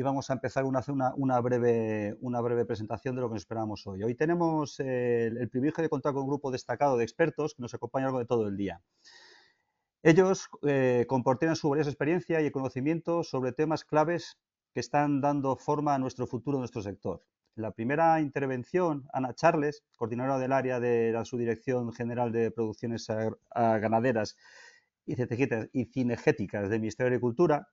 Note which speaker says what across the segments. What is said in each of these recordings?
Speaker 1: y vamos a empezar una, una, breve, una breve presentación de lo que nos esperamos hoy. Hoy tenemos el, privilegio de contar con un grupo destacado de expertos que nos acompaña a lo de todo el día. Ellos eh, compartirán su valiosa experiencia y conocimiento sobre temas claves que están dando forma a nuestro futuro, a nuestro sector. En la primera intervención, Ana Charles, coordinadora del área de la Subdirección General de Producciones Ganaderas y Cinegéticas del Ministerio de Agricultura,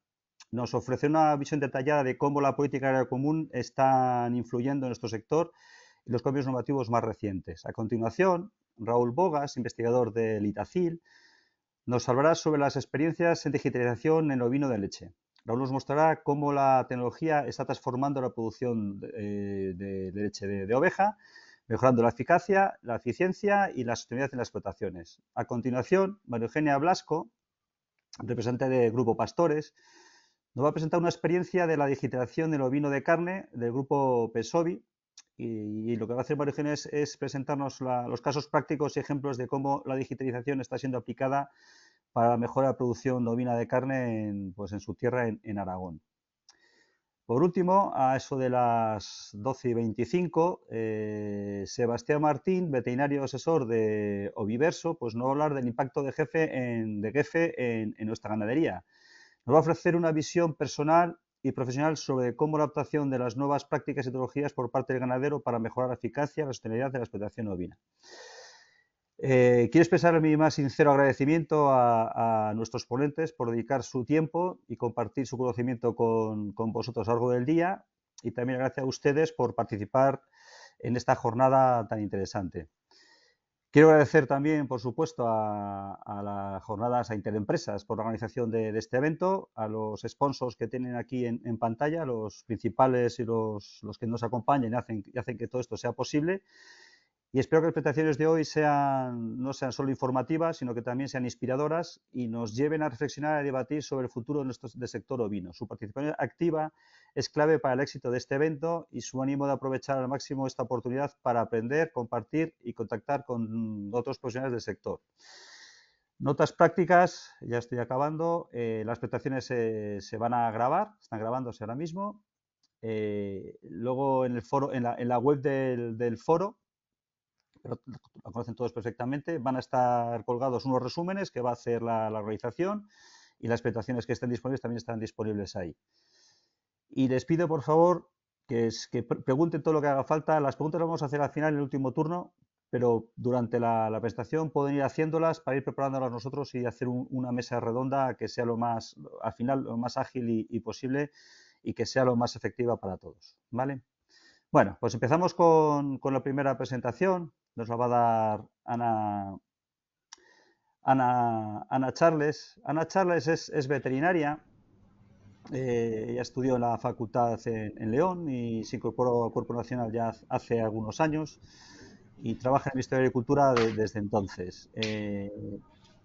Speaker 1: nos ofrece una visión detallada de cómo la política agraria común está influyendo en nuestro sector y los cambios normativos más recientes. A continuación, Raúl Bogas, investigador del ITACIL, nos hablará sobre las experiencias en digitalización en el ovino de leche. Raúl nos mostrará cómo la tecnología está transformando la producción de, eh, leche de, oveja, mejorando la eficacia, la eficiencia y la sostenibilidad en las explotaciones. A continuación, María Eugenia Blasco, representante del Grupo Pastores, nos va a presentar una experiencia de la digitalización del ovino de carne del grupo PESOVI y, lo que va a hacer María Eugenia es, presentarnos los casos prácticos y ejemplos de cómo la digitalización está siendo aplicada para la mejora de la producción ovina de carne en, pues en su tierra en, Aragón. Por último, a eso de las 12 y 25, eh, Sebastián Martín, veterinario asesor de Oviverso, pues no va a hablar del impacto de jefe en, de jefe en nuestra ganadería nos va a ofrecer una visión personal y profesional sobre cómo la adaptación de las nuevas prácticas y tecnologías por parte del ganadero para mejorar la eficacia y la sostenibilidad de la explotación ovina. Eh, quiero expresar mi más sincero agradecimiento a, nuestros ponentes por dedicar su tiempo y compartir su conocimiento con, con vosotros a lo largo del día y también gracias a ustedes por participar en esta jornada tan interesante. Quiero agradecer también, por supuesto, a, las jornadas a Interempresas por la organización de, este evento, a los sponsors que tienen aquí en, pantalla, los principales y los, que nos acompañan y hacen que todo esto sea posible y espero que las presentaciones de hoy sean, no sean solo informativas, sino que también sean inspiradoras y nos lleven a reflexionar y debatir sobre el futuro de nuestro sector ovino. Su participación activa es clave para el éxito de este evento y su ánimo de aprovechar al máximo esta oportunidad para aprender, compartir y contactar con otros profesionales del sector. Notas prácticas, ya estoy acabando. Eh, las presentaciones se van a grabar, están grabándose ahora mismo. Eh, luego en, el foro, en, la, web del foro lo conocen todos perfectamente, van a estar colgados unos resúmenes que va a hacer la, organización y las presentaciones que estén disponibles también están disponibles ahí. Y les pido, por favor, que, pregunten todo lo que haga falta. Las preguntas las vamos a hacer al final, en el último turno, pero durante la, presentación pueden ir haciéndolas para ir preparándolas nosotros y hacer una mesa redonda que sea lo más, al final, lo más ágil y, y posible y que sea lo más efectiva para todos. ¿Vale? Bueno, pues empezamos con, la primera presentación. Nos la va a dar Ana, Ana, Charles. Ana Charles es, veterinaria. Eh, ella estudió en la facultad en, León y se incorporó al Cuerpo Nacional ya hace algunos años y trabaja en el Ministerio de Agricultura desde entonces. Eh,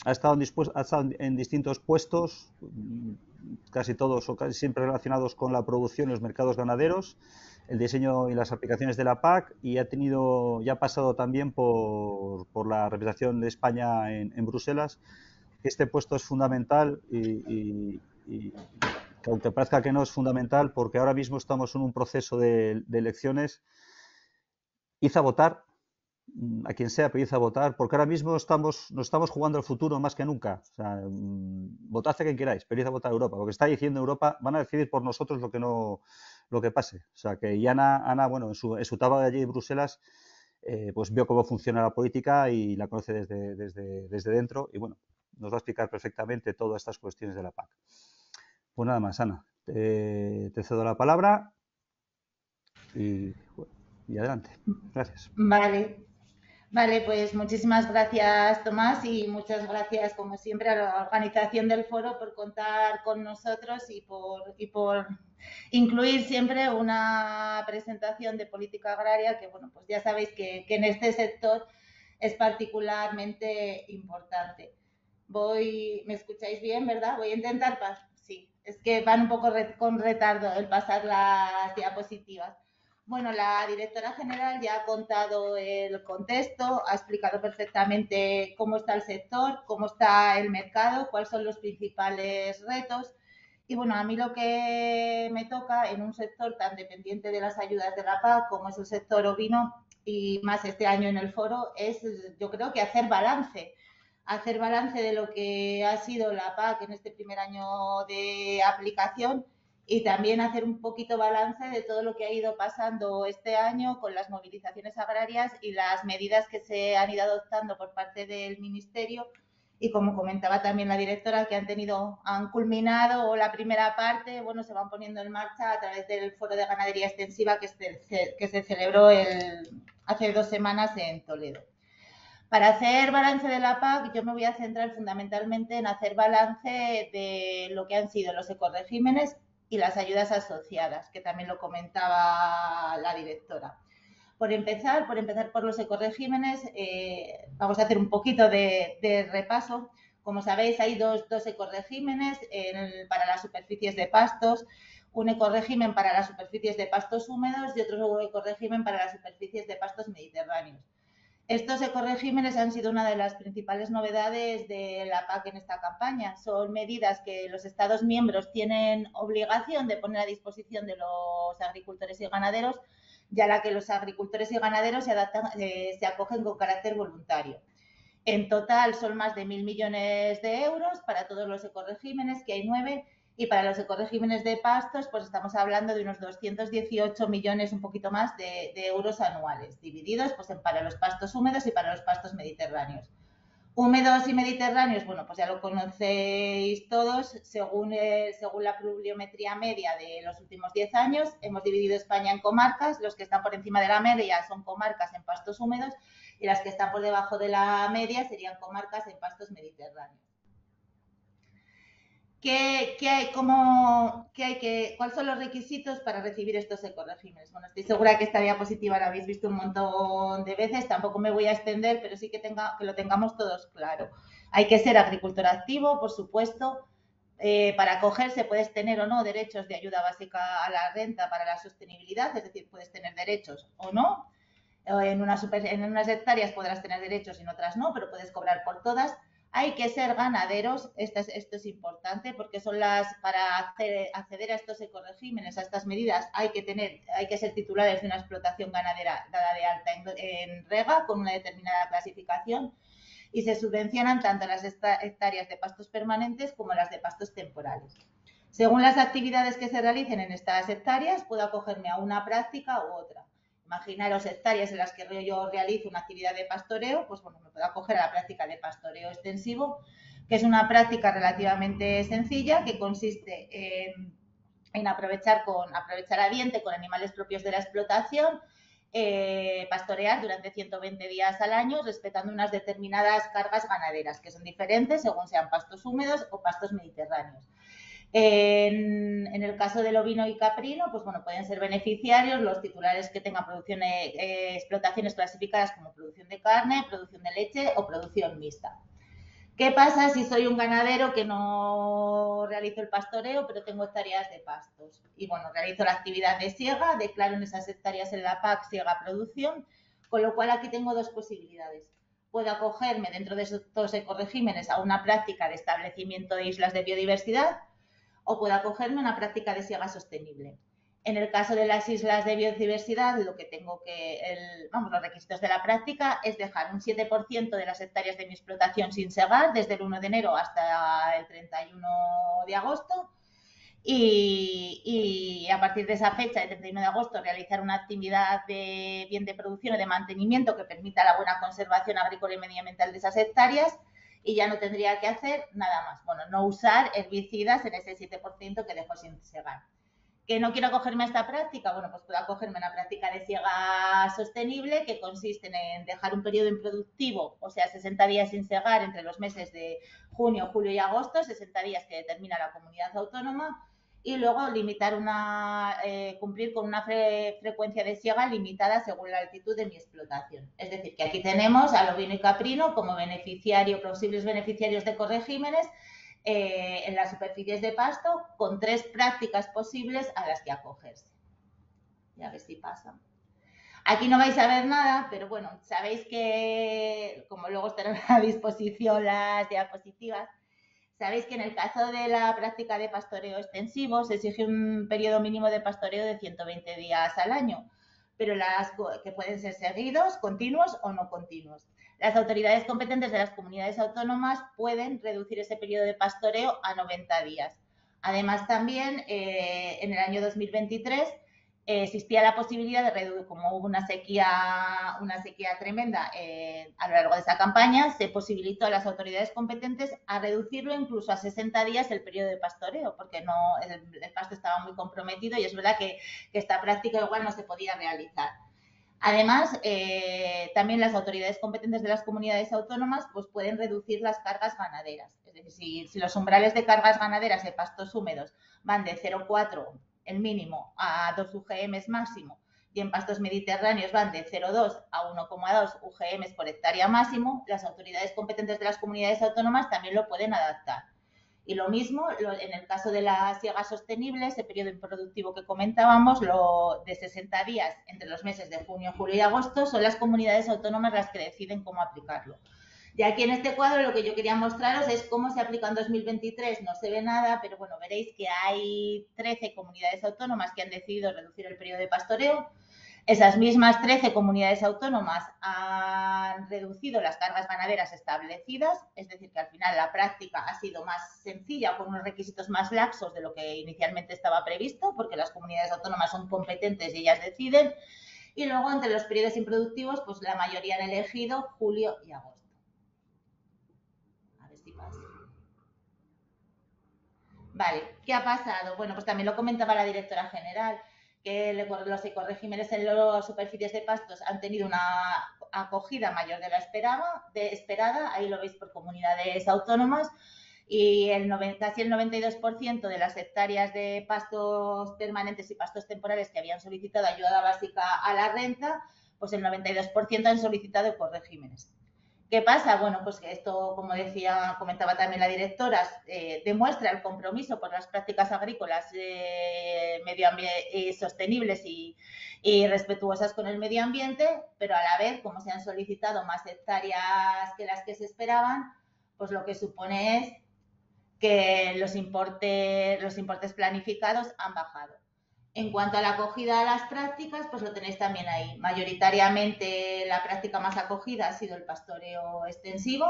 Speaker 1: ha estado en distintos puestos, casi todos o casi siempre relacionados con la producción y los mercados ganaderos el diseño y las aplicaciones de la PAC y ha tenido, ya ha pasado también por, por la representación de España en, en, Bruselas. Este puesto es fundamental y, y, aunque parezca que no es fundamental, porque ahora mismo estamos en un proceso de, de elecciones, hizo a votar a quien sea, pero a votar, porque ahora mismo estamos, nos estamos jugando el futuro más que nunca. O sea, mm, votad a quien queráis, pero a votar a Europa. Lo que está diciendo Europa, van a decidir por nosotros lo que no, lo que pase. O sea, que y Ana, Ana bueno, en su, en su etapa de allí en Bruselas, eh, pues vio cómo funciona la política y la conoce desde, desde, desde dentro y bueno, nos va a explicar perfectamente todas estas cuestiones de la PAC. Pues nada más, Ana, te, cedo la palabra y, y adelante. Gracias.
Speaker 2: Vale, Vale, pues muchísimas gracias Tomás y muchas gracias como siempre a la organización del foro por contar con nosotros y por, y por incluir siempre una presentación de política agraria que, bueno, pues ya sabéis que, en este sector es particularmente importante. Voy, ¿me escucháis bien, verdad? Voy a intentar, sí, es que van un poco con retardo el pasar las diapositivas. Bueno, la directora general ya ha contado el contexto, ha explicado perfectamente cómo está el sector, cómo está el mercado, cuáles son los principales retos. Y bueno, a mí lo que me toca en un sector tan dependiente de las ayudas de la PAC como es el sector ovino y más este año en el foro es yo creo que hacer balance hacer balance de lo que ha sido la PAC en este primer año de aplicación y también hacer un poquito balance de todo lo que ha ido pasando este año con las movilizaciones agrarias y las medidas que se han ido adoptando por parte del Ministerio. Y como comentaba también la directora que han tenido han culminado la primera parte bueno se van poniendo en marcha a través del foro de ganadería extensiva que se, que se celebró el, hace dos semanas en Toledo. Para hacer balance de la PAC, yo me voy a centrar fundamentalmente en hacer balance de lo que han sido los ecoregímenes y las ayudas asociadas, que también lo comentaba la directora. Por empezar, por empezar por los ecoregímenes, eh, vamos a hacer un poquito de, repaso. Como sabéis, hay dos, dos ecoregímenes para las superficies de pastos, un ecorégimen para las superficies de pastos húmedos y otro ecorégimen para las superficies de pastos mediterráneos. Estos ecoregímenes han sido una de las principales novedades de la PAC en esta campaña. Son medidas que los Estados miembros tienen obligación de poner a disposición de los agricultores y ganaderos, ya la que los agricultores y ganaderos se, eh, se acogen con carácter voluntario. En total son más de mil millones de euros para todos los ecoregímenes, que hay nueve, y para los ecoregímenes de pastos, pues estamos hablando de unos 218 millones, un poquito más, de, euros anuales, divididos pues, para los pastos húmedos y para los pastos mediterráneos. Húmedos y mediterráneos, bueno, pues ya lo conocéis todos, según, según la pluviometría media de los últimos 10 años, hemos dividido España en comarcas, los que están por encima de la media son comarcas en pastos húmedos y las que están por debajo de la media serían comarcas en pastos mediterráneos. ¿Qué, cómo, qué hay que, ¿Cuáles son los requisitos para recibir estos ecoregímenes? Bueno, estoy segura que esta diapositiva la habéis visto un montón de veces, tampoco me voy a extender, pero sí que, tenga, que lo tengamos todos claro. Hay que ser agricultor activo, por supuesto. Eh, para acogerse puedes tener o no derechos de ayuda básica a la renta para la sostenibilidad, es decir, puedes tener derechos o no. En, una en unas hectáreas podrás tener derechos y en otras no, pero puedes cobrar por todas hay que ser ganaderos, esto es, importante porque son las, para acceder, a estos ecoregímenes, a estas medidas, hay que tener, hay que ser titulares de una explotación ganadera dada de alta en, rega con una determinada clasificación y se subvencionan tanto las hectáreas de pastos permanentes como las de pastos temporales. Según las actividades que se realicen en estas hectáreas, puedo acogerme a una práctica u otra imaginaros hectáreas en las que yo realizo una actividad de pastoreo, pues bueno, me puedo acoger a la práctica de pastoreo extensivo, que es una práctica relativamente sencilla que consiste en, aprovechar, aprovechar a diente con animales propios de la explotación, eh, pastorear durante 120 días al año respetando unas determinadas cargas ganaderas que son diferentes según sean pastos húmedos o pastos mediterráneos. En, el caso del ovino y caprino, pues bueno, pueden ser beneficiarios los titulares que tengan producción, eh, explotaciones clasificadas como producción de carne, producción de leche o producción mixta. ¿Qué pasa si soy un ganadero que no realizo el pastoreo, pero tengo hectáreas de pastos? Y bueno, realizo la actividad de siega, declaro en esas hectáreas en la PAC siega producción, con lo cual aquí tengo dos posibilidades. Puedo acogerme dentro de estos ecoregímenes a una práctica de establecimiento de islas de biodiversidad, o pueda acogerme a una práctica de siega sostenible. En el caso de las islas de biodiversidad, lo que tengo que, vamos, los requisitos de la práctica es dejar un 7% de las hectáreas de mi explotación sin segar desde el 1 de enero hasta el 31 de agosto y, a partir de esa fecha, el 31 de agosto, realizar una actividad de bien de producción o de mantenimiento que permita la buena conservación agrícola y medioambiental de esas hectáreas y ya no tendría que hacer nada más. Bueno, no usar herbicidas en ese 7% que dejo sin segar. ¿Que no quiero acogerme a esta práctica? Bueno, pues puedo acogerme a una práctica de siega sostenible que consiste en dejar un periodo improductivo, o sea, 60 días sin segar entre los meses de junio, julio y agosto, 60 días que determina la comunidad autónoma, y luego limitar una, eh, cumplir con una frecuencia de siega limitada según la altitud de mi explotación. Es decir, que aquí tenemos al ovino y caprino como beneficiario, posibles beneficiarios de corregímenes eh, en las superficies de pasto con tres prácticas posibles a las que acogerse. Ya ver si pasa. Aquí no vais a ver nada, pero bueno, sabéis que, como luego estarán a disposición las diapositivas, Sabéis que en el caso de la práctica de pastoreo extensivo se exige un periodo mínimo de pastoreo de 120 días al año, pero las que pueden ser seguidos, continuos o no continuos. Las autoridades competentes de las comunidades autónomas pueden reducir ese periodo de pastoreo a 90 días. Además, también eh, en el año 2023 existía la posibilidad de reducir, como hubo una sequía, una sequía tremenda eh, a lo largo de esa campaña, se posibilitó a las autoridades competentes a reducirlo incluso a 60 días el periodo de pastoreo, porque no el, pasto estaba muy comprometido y es verdad que, esta práctica igual no se podía realizar. Además, eh, también las autoridades competentes de las comunidades autónomas pues, pueden reducir las cargas ganaderas. Es decir, si, si los umbrales de cargas ganaderas de pastos húmedos van de 0,4 el mínimo a 2 UGMs máximo y en pastos mediterráneos van de 0,2 a 1,2 UGMs por hectárea máximo, las autoridades competentes de las comunidades autónomas también lo pueden adaptar. Y lo mismo en el caso de la siega sostenible, ese periodo improductivo que comentábamos, lo de 60 días entre los meses de junio, julio y agosto, son las comunidades autónomas las que deciden cómo aplicarlo. Y aquí en este cuadro lo que yo quería mostraros es cómo se aplica en 2023. No se ve nada, pero bueno, veréis que hay 13 comunidades autónomas que han decidido reducir el periodo de pastoreo. Esas mismas 13 comunidades autónomas han reducido las cargas ganaderas establecidas, es decir, que al final la práctica ha sido más sencilla, con unos requisitos más laxos de lo que inicialmente estaba previsto, porque las comunidades autónomas son competentes y ellas deciden. Y luego, entre los periodos improductivos, pues la mayoría han elegido julio y agosto. Vale, ¿qué ha pasado? Bueno, pues también lo comentaba la directora general, que los ecoregímenes en las superficies de pastos han tenido una acogida mayor de la esperada, de esperada, ahí lo veis por comunidades autónomas, y el casi el 92% de las hectáreas de pastos permanentes y pastos temporales que habían solicitado ayuda básica a la renta, pues el 92% han solicitado ecoregímenes. ¿Qué pasa? Bueno, pues que esto, como decía, comentaba también la directora, eh, demuestra el compromiso por las prácticas agrícolas eh, eh, sostenibles y, respetuosas con el medio ambiente, pero a la vez, como se han solicitado más hectáreas que las que se esperaban, pues lo que supone es que los importes, los importes planificados han bajado. En cuanto a la acogida a las prácticas, pues lo tenéis también ahí. Mayoritariamente la práctica más acogida ha sido el pastoreo extensivo.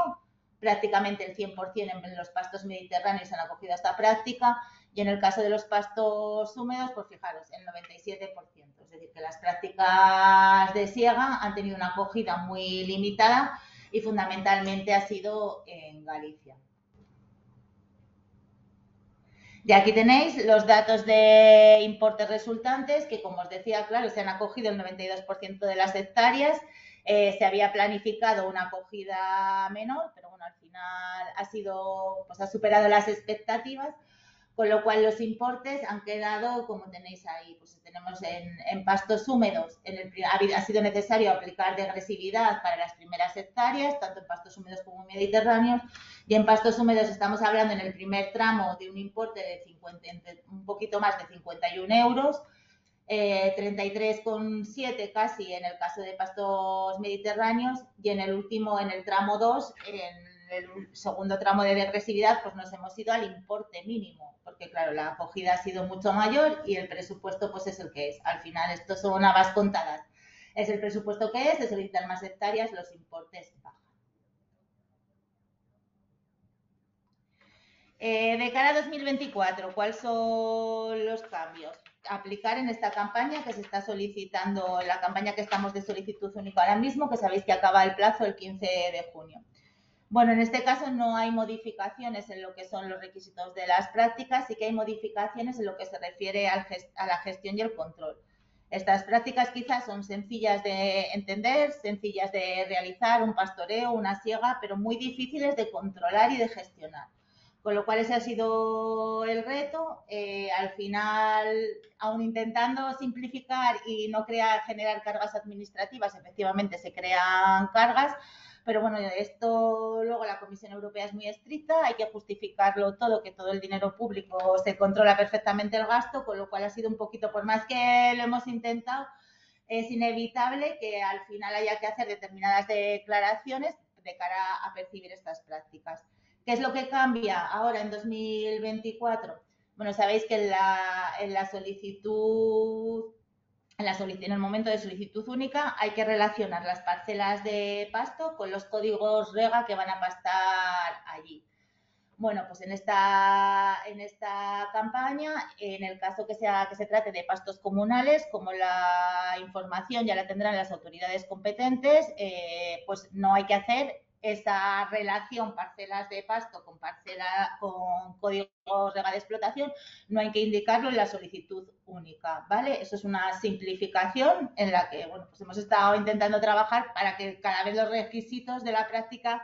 Speaker 2: Prácticamente el 100% en los pastos mediterráneos han acogido esta práctica. Y en el caso de los pastos húmedos, pues fijaros, el 97%. Es decir, que las prácticas de siega han tenido una acogida muy limitada y fundamentalmente ha sido en Galicia. Y aquí tenéis los datos de importes resultantes, que como os decía, claro, se han acogido el 92% de las hectáreas. Eh, se había planificado una acogida menor, pero bueno, al final ha sido, pues ha superado las expectativas con lo cual los importes han quedado como tenéis ahí. Pues tenemos en, pastos húmedos, en el, ha, sido necesario aplicar de agresividad para las primeras hectáreas, tanto en pastos húmedos como mediterráneos, y en pastos húmedos estamos hablando en el primer tramo de un importe de 50, un poquito más de 51 euros, eh, 33,7 casi en el caso de pastos mediterráneos, y en el último, en el tramo 2, en el segundo tramo de degresividad, pues nos hemos ido al importe mínimo, porque claro, la acogida ha sido mucho mayor y el presupuesto pues es el que es. Al final, esto son habas contadas. Es el presupuesto que es, se solicitan más hectáreas, los importes bajan. Eh, de cara a 2024, ¿cuáles son los cambios? Aplicar en esta campaña que se está solicitando, la campaña que estamos de solicitud única ahora mismo, que sabéis que acaba el plazo el 15 de junio. Bueno, en este caso no hay modificaciones en lo que son los requisitos de las prácticas, sí que hay modificaciones en lo que se refiere a la gestión y el control. Estas prácticas quizás son sencillas de entender, sencillas de realizar, un pastoreo, una siega, pero muy difíciles de controlar y de gestionar. Con lo cual ese ha sido el reto. Eh, al final, aún intentando simplificar y no crear, generar cargas administrativas, efectivamente se crean cargas, pero bueno, esto luego la Comisión Europea es muy estricta, hay que justificarlo todo, que todo el dinero público se controla perfectamente el gasto, con lo cual ha sido un poquito, por más que lo hemos intentado, es inevitable que al final haya que hacer determinadas declaraciones de cara a percibir estas prácticas. ¿Qué es lo que cambia ahora en 2024? Bueno, sabéis que en la, solicitud, en, el momento de solicitud única hay que relacionar las parcelas de pasto con los códigos REGA que van a pastar allí. Bueno, pues en esta, en esta campaña, en el caso que, sea, que se trate de pastos comunales, como la información ya la tendrán las autoridades competentes, eh, pues no hay que hacer esa relación parcelas de pasto con parcela con código de explotación, no hay que indicarlo en la solicitud única, ¿vale? Eso es una simplificación en la que, bueno, pues hemos estado intentando trabajar para que cada vez los requisitos de la práctica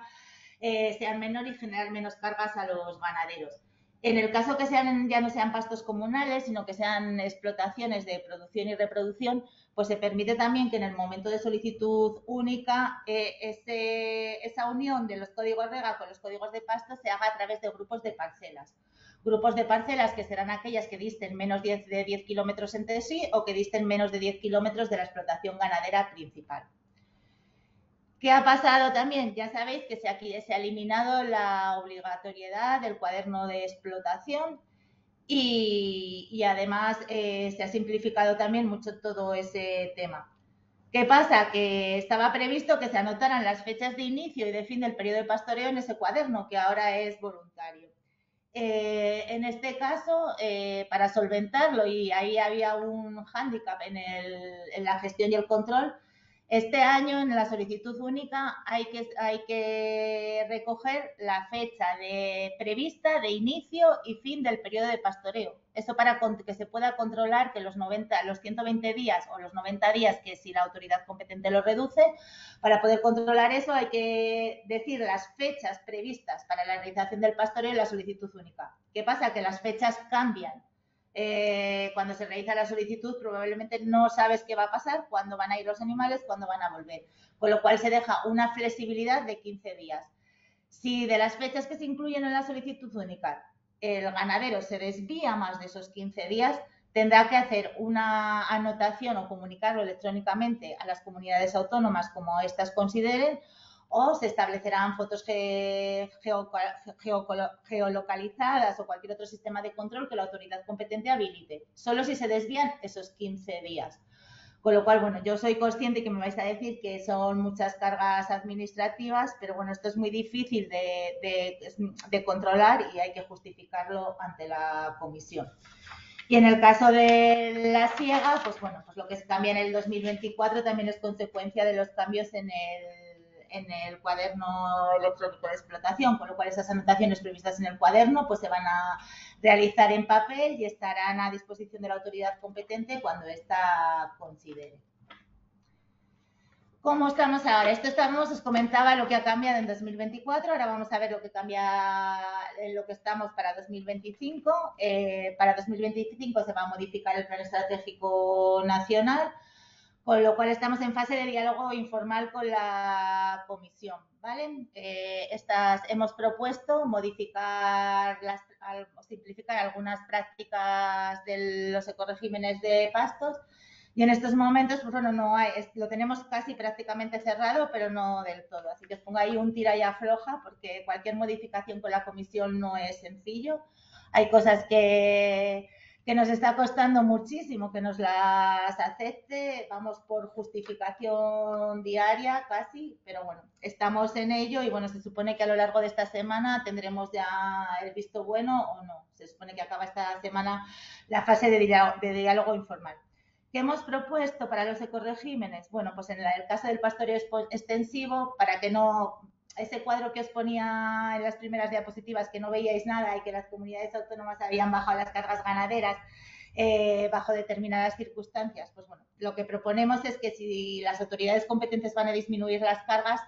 Speaker 2: eh, sean menores y generar menos cargas a los ganaderos. En el caso que sean, ya no sean pastos comunales, sino que sean explotaciones de producción y reproducción, pues se permite también que en el momento de solicitud única eh, esa unión de los códigos REGA con los códigos de pasto se haga a través de grupos de parcelas. Grupos de parcelas que serán aquellas que disten menos de 10 kilómetros entre sí o que disten menos de 10 kilómetros de la explotación ganadera principal. ¿Qué ha pasado también? Ya sabéis que se, aquí, se ha eliminado la obligatoriedad del cuaderno de explotación y, además eh, se ha simplificado también mucho todo ese tema. ¿Qué pasa? Que estaba previsto que se anotaran las fechas de inicio y de fin del periodo de pastoreo en ese cuaderno, que ahora es voluntario. Eh, en este caso, eh, para solventarlo, y ahí había un hándicap en la gestión y el control, este año en la solicitud única hay que, recoger la fecha de, prevista de inicio y fin del periodo de pastoreo. Eso para que se pueda controlar que los 90, los 120 días o los 90 días que si la autoridad competente lo reduce, para poder controlar eso hay que decir las fechas previstas para la realización del pastoreo en la solicitud única. ¿Qué pasa? Que las fechas cambian eh, cuando se realiza la solicitud probablemente no sabes qué va a pasar, cuándo van a ir los animales, cuándo van a volver. Con lo cual se deja una flexibilidad de 15 días. Si de las fechas que se incluyen en la solicitud única el ganadero se desvía más de esos 15 días, tendrá que hacer una anotación o comunicarlo electrónicamente a las comunidades autónomas como éstas consideren o se establecerán fotos geolocalizadas o cualquier otro sistema de control que la autoridad competente habilite, solo si se desvían esos 15 días. Con lo cual, bueno, yo soy consciente que me vais a decir que son muchas cargas administrativas, pero bueno, esto es muy difícil de, de controlar y hay que justificarlo ante la comisión. Y en el caso de la ciega, pues bueno, pues lo que se cambia en el 2024 también es consecuencia de los cambios en el en el cuaderno electrónico de explotación, con lo cual esas anotaciones previstas en el cuaderno pues se van a realizar en papel y estarán a disposición de la autoridad competente cuando ésta considere. ¿Cómo estamos ahora? Esto estamos, os comentaba lo que ha cambiado en 2024, ahora vamos a ver lo que cambia en lo que estamos para 2025. Eh, para 2025 se va a modificar el Plan Estratégico Nacional, con lo cual estamos en fase de diálogo informal con la comisión, ¿vale? Eh, estas, hemos propuesto modificar, las, simplificar algunas prácticas de los ecoregímenes de pastos y en estos momentos, pues bueno, no hay, lo tenemos casi prácticamente cerrado, pero no del todo. Así que os pongo ahí un tira y afloja porque cualquier modificación con la comisión no es sencillo. Hay cosas que que nos está costando muchísimo que nos las acepte, vamos por justificación diaria casi, pero bueno, estamos en ello y bueno, se supone que a lo largo de esta semana tendremos ya el visto bueno o no. Se supone que acaba esta semana la fase de diálogo, informal. ¿Qué hemos propuesto para los ecoregímenes? Bueno, pues en el caso del pastoreo extensivo, para que no ese cuadro que os ponía en las primeras diapositivas que no veíais nada y que las comunidades autónomas habían bajado las cargas ganaderas eh, bajo determinadas circunstancias, pues bueno, lo que proponemos es que si las autoridades competentes van a disminuir las cargas,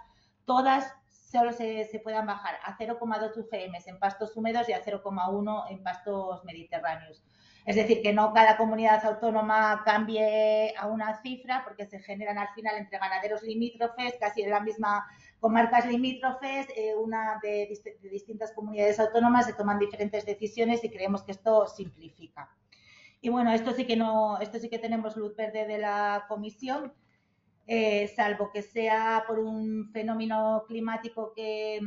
Speaker 2: todas solo se, puedan bajar a 0,2 UGM en pastos húmedos y a 0,1 en pastos mediterráneos. Es decir, que no cada comunidad autónoma cambie a una cifra porque se generan al final entre ganaderos limítrofes, casi la misma comarcas limítrofes, eh, una de, distintas comunidades autónomas, se toman diferentes decisiones y creemos que esto simplifica. Y bueno, esto sí que no, esto sí que tenemos luz verde de la comisión, eh, salvo que sea por un fenómeno climático que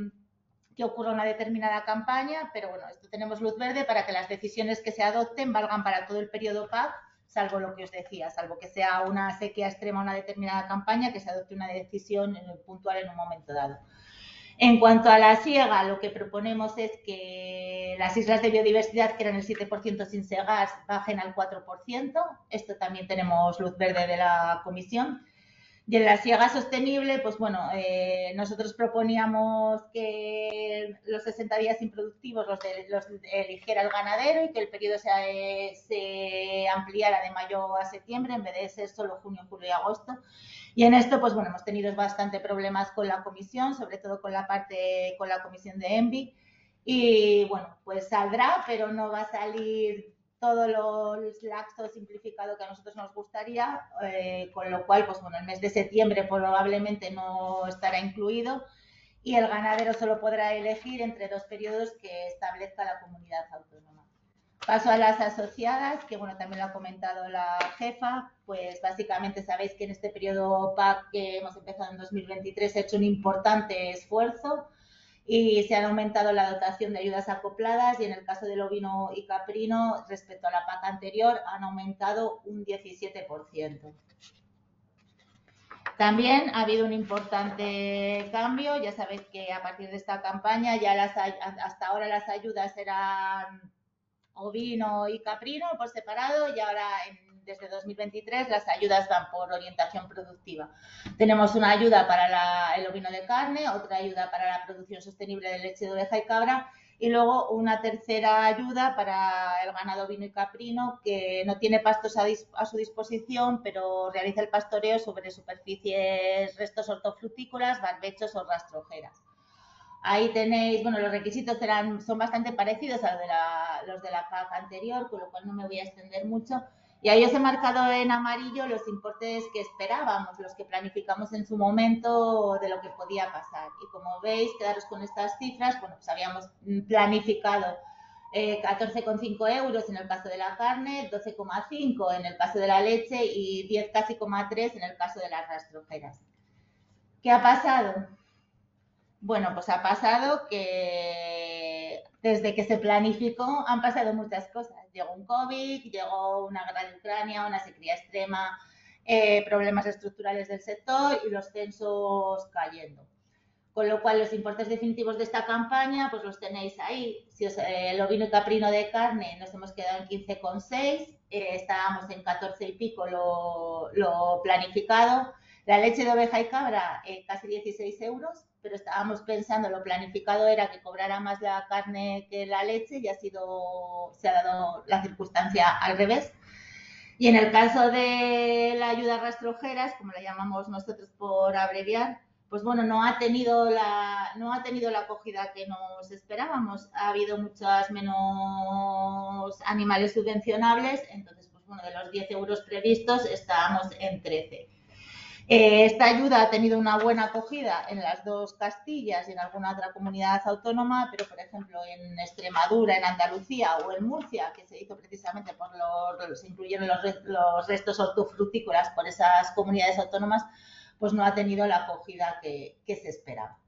Speaker 2: que ocurra una determinada campaña, pero bueno, esto tenemos luz verde para que las decisiones que se adopten valgan para todo el periodo PAC, salvo lo que os decía, salvo que sea una sequía extrema una determinada campaña, que se adopte una decisión puntual en un momento dado. En cuanto a la siega, lo que proponemos es que las islas de biodiversidad, que eran el 7% sin segar, bajen al 4%. Esto también tenemos luz verde de la comisión. Y en la siega sostenible, pues bueno, eh, nosotros proponíamos que los 60 días improductivos los, los eligiera el ganadero y que el periodo se, se, ampliara de mayo a septiembre en vez de ser solo junio, julio y agosto. Y en esto, pues bueno, hemos tenido bastante problemas con la comisión, sobre todo con la parte, con la comisión de ENVI. Y bueno, pues saldrá, pero no va a salir todo lo laxo simplificado que a nosotros nos gustaría, eh, con lo cual, pues bueno, el mes de septiembre probablemente no estará incluido y el ganadero solo podrá elegir entre dos periodos que establezca la comunidad autónoma. Paso a las asociadas, que bueno, también lo ha comentado la jefa, pues básicamente sabéis que en este periodo PAC que hemos empezado en 2023 se ha hecho un importante esfuerzo y se han aumentado la dotación de ayudas acopladas y en el caso del ovino y caprino respecto a la PAC anterior han aumentado un 17%. También ha habido un importante cambio, ya sabéis que a partir de esta campaña ya las, hasta ahora las ayudas eran ovino y caprino por separado y ahora en desde 2023 las ayudas van por orientación productiva. Tenemos una ayuda para el ovino de carne, otra ayuda para la producción sostenible de leche de oveja y cabra y luego una tercera ayuda para el ganado ovino y caprino que no tiene pastos a, a, su disposición, pero realiza el pastoreo sobre superficies, restos hortofrutícolas, barbechos o rastrojeras. Ahí tenéis, bueno, los requisitos serán, son bastante parecidos a los de, la, los de la PAC anterior, con lo cual no me voy a extender mucho. Y ahí os he marcado en amarillo los importes que esperábamos, los que planificamos en su momento de lo que podía pasar. Y como veis, quedaros con estas cifras, bueno, pues habíamos planificado 14,5 eh, euros en el caso de la carne, 12,5 en el caso de la leche y 10 casi 3 en el caso de las rastrojeras. ¿Qué ha pasado? Bueno, pues ha pasado que desde que se planificó han pasado muchas cosas llegó un COVID, llegó una guerra de Ucrania, una sequía extrema, eh, problemas estructurales del sector y los censos cayendo. Con lo cual, los importes definitivos de esta campaña, pues los tenéis ahí. Si os, eh, el ovino caprino de carne nos hemos quedado en 15,6, eh, estábamos en 14 y pico lo, lo planificado. La leche de oveja y cabra, eh, casi 16 euros pero estábamos pensando, lo planificado era que cobrara más la carne que la leche y ha sido, se ha dado la circunstancia al revés. Y en el caso de la ayuda a rastrojeras, como la llamamos nosotros por abreviar, pues bueno, no ha tenido la, no ha tenido la acogida que nos esperábamos. Ha habido muchos menos animales subvencionables, entonces, pues bueno, de los 10 euros previstos estábamos en 13. Eh, esta ayuda ha tenido una buena acogida en las dos Castillas y en alguna otra comunidad autónoma, pero por ejemplo en Extremadura, en Andalucía o en Murcia, que se hizo precisamente por los, se incluyeron los, restos hortofrutícolas por esas comunidades autónomas, pues no ha tenido la acogida que, que se esperaba.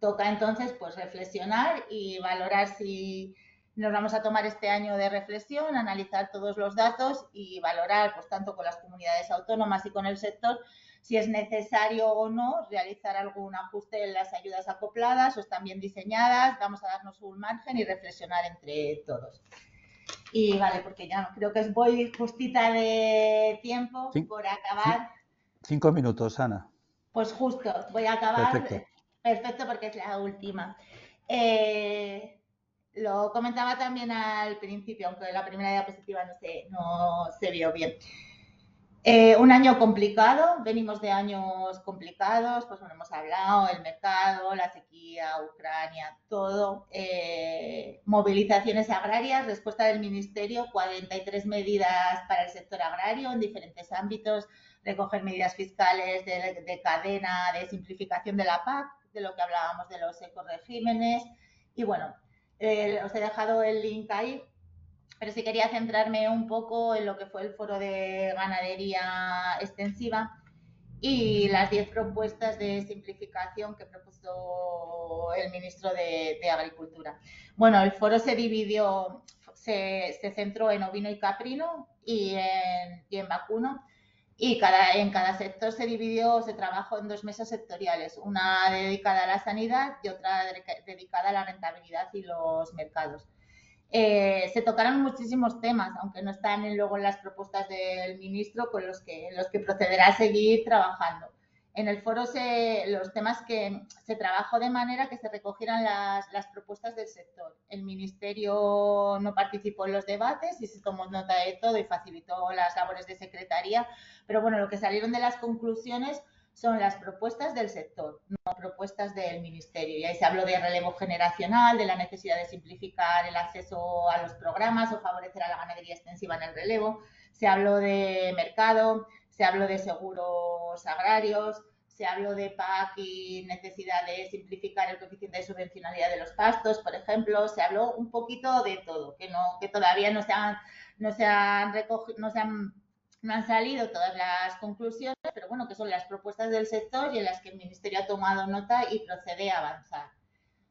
Speaker 2: Toca entonces pues reflexionar y valorar si nos vamos a tomar este año de reflexión, analizar todos los datos y valorar, pues tanto con las comunidades autónomas y con el sector, si es necesario o no realizar algún ajuste en las ayudas acopladas o están bien diseñadas, vamos a darnos un margen y reflexionar entre todos. Y vale, porque ya creo que voy justita de tiempo por acabar.
Speaker 1: Cinco minutos, Ana.
Speaker 2: Pues justo, voy a acabar. Perfecto, Perfecto porque es la última. Eh, lo comentaba también al principio, aunque la primera diapositiva no se, no se vio bien. Eh, un año complicado, venimos de años complicados, pues bueno, hemos hablado, el mercado, la sequía, Ucrania, todo, eh, movilizaciones agrarias, respuesta del Ministerio, 43 medidas para el sector agrario en diferentes ámbitos, recoger medidas fiscales de, cadena, de simplificación de la PAC, de lo que hablábamos de los ecoregímenes, y bueno, eh, os he dejado el link ahí pero sí quería centrarme un poco en lo que fue el foro de ganadería extensiva y las 10 propuestas de simplificación que propuso el ministro de, Agricultura. Bueno, el foro se dividió, se, centró en ovino y caprino y en, vacuno y cada, en cada sector se dividió, se trabajó en dos mesas sectoriales, una dedicada a la sanidad y otra dedicada a la rentabilidad y los mercados. Eh, se tocaron muchísimos temas, aunque no están luego en las propuestas del ministro con los que, los que procederá a seguir trabajando. En el foro se, los temas que se trabajó de manera que se recogieran las, las, propuestas del sector. El ministerio no participó en los debates y se tomó nota de todo y facilitó las labores de secretaría, pero bueno, lo que salieron de las conclusiones son las propuestas del sector, no propuestas del Ministerio. Y ahí se habló de relevo generacional, de la necesidad de simplificar el acceso a los programas o favorecer a la ganadería extensiva en el relevo. Se habló de mercado, se habló de seguros agrarios, se habló de PAC y necesidad de simplificar el coeficiente de subvencionalidad de los pastos, por ejemplo. Se habló un poquito de todo, que, no, que todavía no se han, no se han recogido, no se han no han salido todas las conclusiones, pero bueno, que son las propuestas del sector y en las que el Ministerio ha tomado nota y procede a avanzar.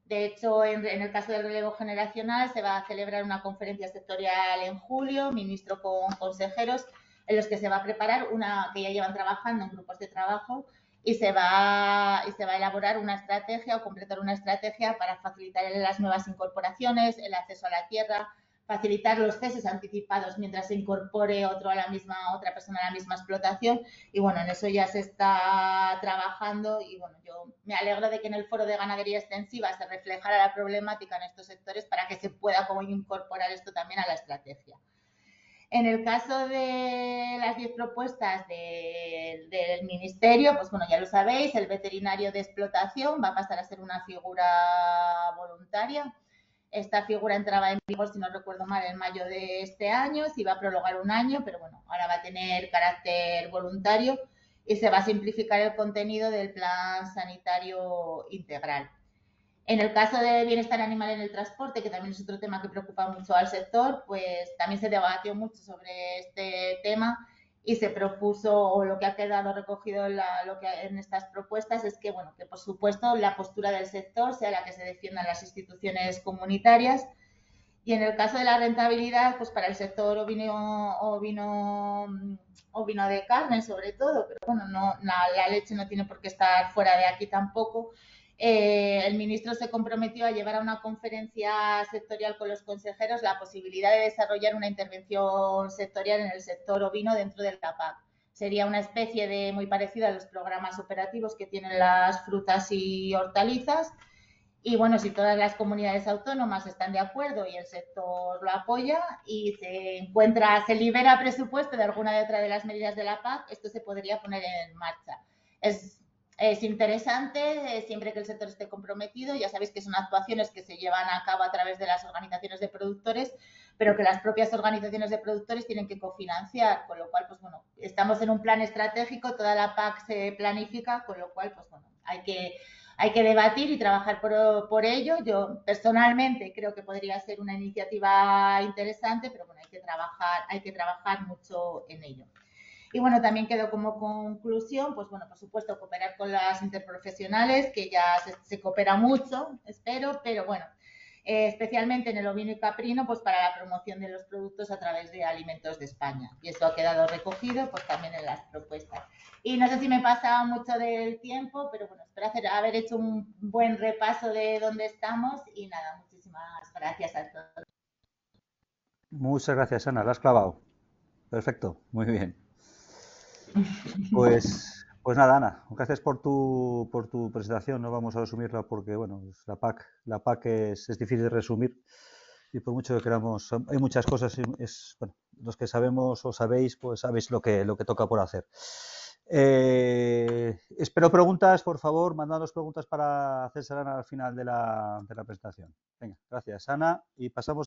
Speaker 2: De hecho, en, el caso del relevo generacional se va a celebrar una conferencia sectorial en julio, ministro con consejeros, en los que se va a preparar una, que ya llevan trabajando en grupos de trabajo, y se va, y se va a elaborar una estrategia o completar una estrategia para facilitar las nuevas incorporaciones, el acceso a la tierra, facilitar los ceses anticipados mientras se incorpore otro a la misma, otra persona a la misma explotación. Y bueno, en eso ya se está trabajando y bueno, yo me alegro de que en el foro de ganadería extensiva se reflejara la problemática en estos sectores para que se pueda como incorporar esto también a la estrategia. En el caso de las 10 propuestas del Ministerio, pues bueno, ya lo sabéis, el veterinario de explotación va a pasar a ser una figura voluntaria esta figura entraba en vigor, si no recuerdo mal, en mayo de este año, se iba a prolongar un año, pero bueno, ahora va a tener carácter voluntario y se va a simplificar el contenido del plan sanitario integral. En el caso de bienestar animal en el transporte, que también es otro tema que preocupa mucho al sector, pues también se debatió mucho sobre este tema y se propuso, o lo que ha quedado recogido en, en estas propuestas es que, bueno, que por supuesto la postura del sector sea la que se defiendan las instituciones comunitarias. Y en el caso de la rentabilidad, pues para el sector ovino, ovino, ovino de carne sobre todo, pero bueno, no, la leche no tiene por qué estar fuera de aquí tampoco, eh, el ministro se comprometió a llevar a una conferencia sectorial con los consejeros la posibilidad de desarrollar una intervención sectorial en el sector ovino dentro del CAPAC. Sería una especie de muy parecida a los programas operativos que tienen las frutas y hortalizas. Y bueno, si todas las comunidades autónomas están de acuerdo y el sector lo apoya y se encuentra, se libera presupuesto de alguna de otras de las medidas de la PAC, esto se podría poner en marcha. Es es interesante eh, siempre que el sector esté comprometido. Ya sabéis que son actuaciones que se llevan a cabo a través de las organizaciones de productores, pero que las propias organizaciones de productores tienen que cofinanciar, con lo cual, pues bueno, estamos en un plan estratégico, toda la PAC se planifica, con lo cual, pues bueno, hay que, hay que debatir y trabajar por, por ello. Yo personalmente creo que podría ser una iniciativa interesante, pero bueno, hay que trabajar, hay que trabajar mucho en ello. Y bueno, también quedó como conclusión, pues bueno, por supuesto, cooperar con las interprofesionales, que ya se, coopera mucho, espero, pero bueno, eh, especialmente en el ovino y caprino, pues para la promoción de los productos a través de Alimentos de España. Y eso ha quedado recogido pues también en las propuestas. Y no sé si me he pasado mucho del tiempo, pero bueno, espero haber hecho un buen repaso de dónde estamos y nada, muchísimas gracias a todos.
Speaker 1: Muchas gracias, Ana, la has clavado. Perfecto, muy bien. Pues, pues nada, Ana, gracias por tu, por tu presentación. No vamos a resumirla porque, bueno, la PAC, la PAC es, difícil de resumir y por mucho que queramos, hay muchas cosas, es, bueno, los que sabemos o sabéis, pues sabéis lo que, lo que toca por hacer. Eh, espero preguntas, por favor, mandadnos preguntas para hacerse al final de la, de la presentación. Venga, gracias, Ana, y pasamos